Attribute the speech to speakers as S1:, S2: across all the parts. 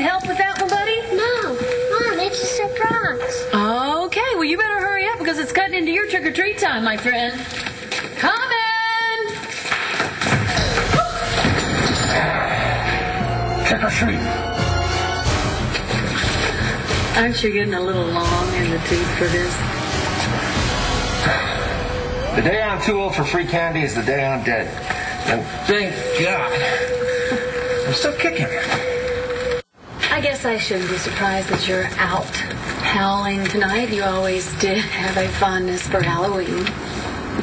S1: help with that one, buddy?
S2: No, Mom, it's a surprise.
S1: Okay, well, you better hurry up because it's cutting into your trick or treat time, my friend. Coming!
S3: Trick or treat.
S1: Aren't you getting a little long in the tooth for this?
S3: The day I'm too old for free candy is the day I'm dead. And thank God. I'm still kicking.
S1: I guess I shouldn't be surprised that you're out howling tonight. You always did have a fondness for Halloween.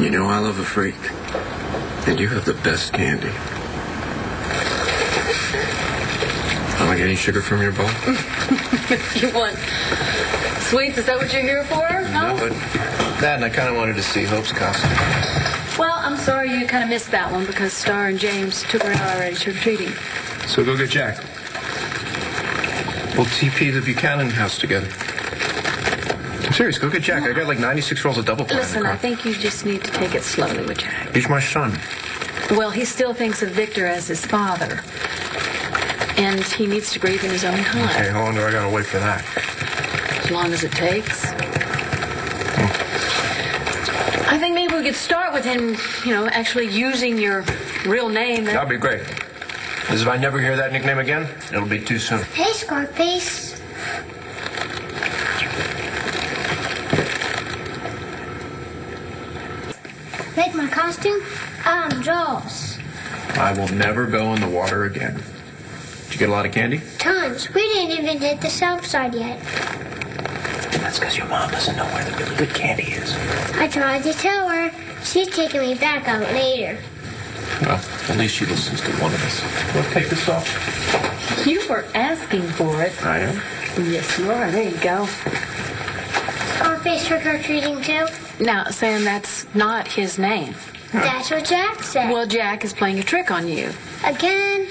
S4: You know I love a freak. And you have the best candy. I like any sugar from your bowl?
S1: you want sweets? Is that what you're here for?
S4: No, but that and I kind of wanted to see Hope's costume.
S1: Sorry you kind of missed that one because Starr and James took her out already trick or treating.
S4: So go get Jack. We'll TP the Buchanan house together. I'm serious, go get Jack. I got like 96 rolls of double ply in the
S1: Listen,
S4: car.
S1: I think you just need to take it slowly with Jack.
S4: He's my son.
S1: Well, he still thinks of Victor as his father. And he needs to grieve in his own time,
S4: how long do I gotta wait for that?
S1: as long as it takes. I think maybe we could start with him, you know, actually using your real name.
S4: That'd be great. Because if I never hear that nickname again, it'll be too soon.
S2: Hey, Scarface. Make my costume? I'm Jaws.
S4: I will never go in the water again. Did you get a lot of candy?
S2: Tons. We didn't even hit the south side yet.
S4: That's because your mom doesn't know where the really good candy is.
S2: I tried to tell her. She's taking me back out later.
S4: Well, at least she listens to one of us. Let's take this off.
S1: You were asking for it.
S4: I am.
S1: Yes, you are. There you go.
S2: Scarface trick or treating too?
S1: Now, Sam, that's not his name.
S2: That's what Jack said.
S1: Well, Jack is playing a trick on you.
S2: Again?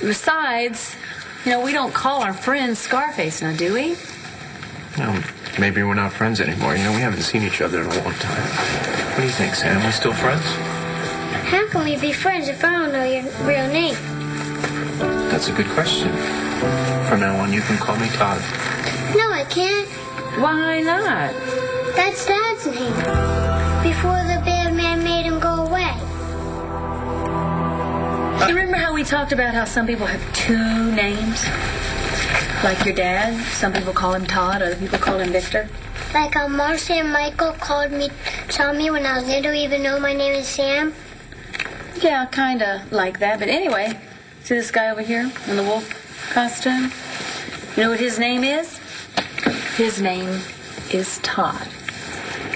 S1: Besides, you know, we don't call our friends Scarface now, do we?
S4: Well, maybe we're not friends anymore. You know, we haven't seen each other in a long time. What do you think, Sam? Are we still friends?
S2: How can we be friends if I don't know your real name?
S4: That's a good question. From now on, you can call me Todd.
S2: No, I can't.
S1: Why not?
S2: That's Dad's name. Before the bad man made him go away.
S1: You remember how we talked about how some people have two names? Like your dad. Some people call him Todd, other people call him Victor.
S2: Like how Marcie and Michael called me Tommy when I was little, even though my name is Sam.
S1: Yeah, kind of like that. But anyway, see this guy over here in the wolf costume? You know what his name is? His name is Todd.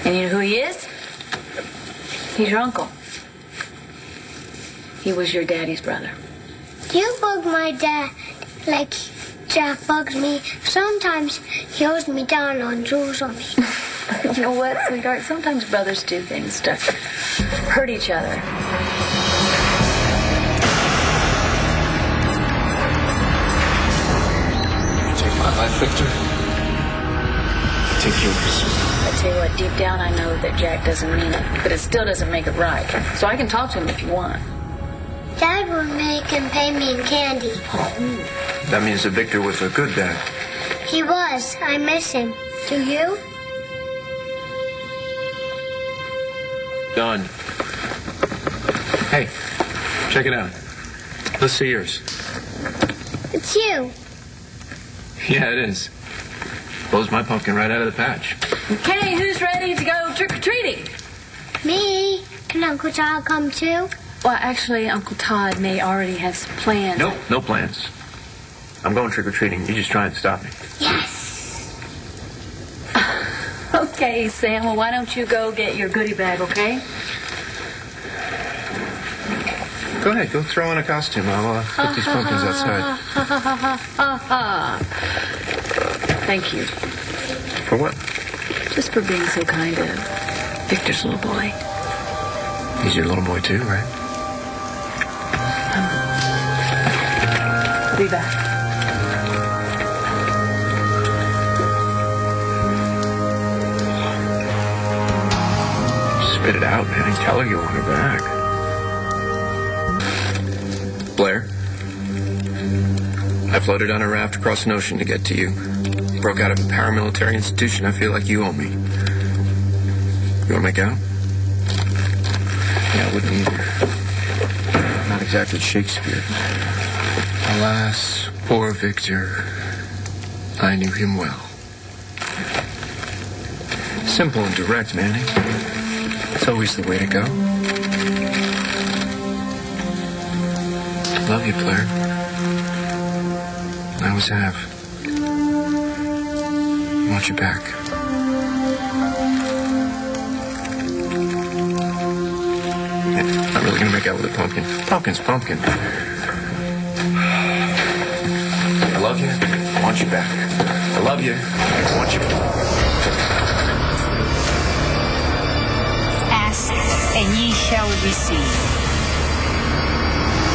S1: And you know who he is? He's your uncle. He was your daddy's brother.
S2: You bug my dad like Jack bugs me. Sometimes he holds me down on jewels on me.
S1: You know what, sweetheart? Sometimes brothers do things to hurt each other.
S4: Take my life, Victor. Take yours.
S1: I tell you what, deep down I know that Jack doesn't mean it, but it still doesn't make it right. So I can talk to him if you want.
S2: Dad would make him pay me in candy. Oh, hmm.
S4: That means that Victor was a good dad.
S2: He was. I miss him. Do you?
S4: Done. Hey, check it out. Let's see yours.
S2: It's you.
S4: Yeah, it is. Blows my pumpkin right out of the patch.
S1: Okay, who's ready to go trick or treating?
S2: Me. Can Uncle Todd come too?
S1: Well, actually, Uncle Todd may already have some plans.
S4: Nope, no plans. I'm going trick or treating. You just try and stop me.
S2: Yes.
S1: Okay, Sam. Well, why don't you go get your goodie bag, okay?
S4: Go ahead, go throw on a costume. I'll uh, put these pumpkins outside.
S1: Thank you.
S4: For what?
S1: Just for being so kind to Victor's little boy.
S4: He's your little boy too, right?
S1: I'll be back.
S4: Spit it out, man. Tell her you want her back. Blair, I I floated on a raft across an ocean to get to you. Broke out of a paramilitary institution. I feel like you owe me. You want to make out? Yeah, I wouldn't either. Not exactly Shakespeare. Alas, poor Victor. I knew him well. Simple and direct, Manning. Always the way to go. Love you, Blair. I always have. I want you back. Yeah, I'm really gonna make out with a pumpkin. Pumpkin's pumpkin. I love you. I want you back. I love you. I want you
S5: and ye shall receive.